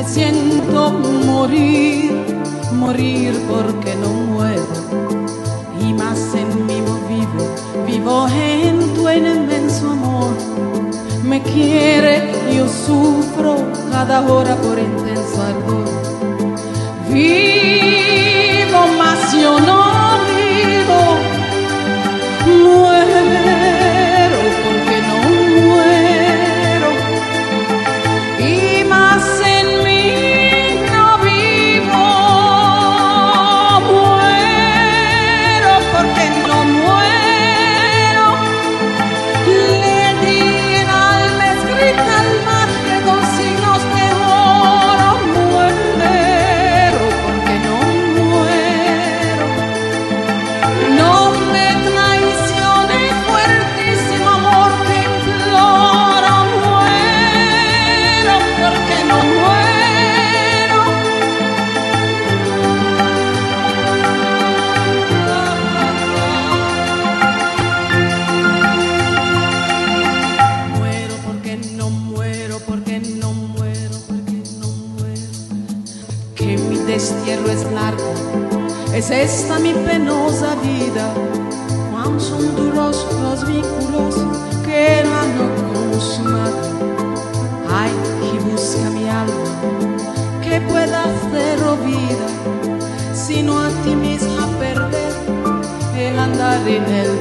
me siento morir, morir porque no muero. Y más en vivo vivo, vivo en tu inmenso amor. Me quiere, yo sufro cada hora por intensa ardor. Destierro es largo, es esta mi penosa vida. Cuán son duros los vínculos que no han consumado. Ay, que busca mi alma, que pueda hacer vida, sino a ti misma perder el andar en el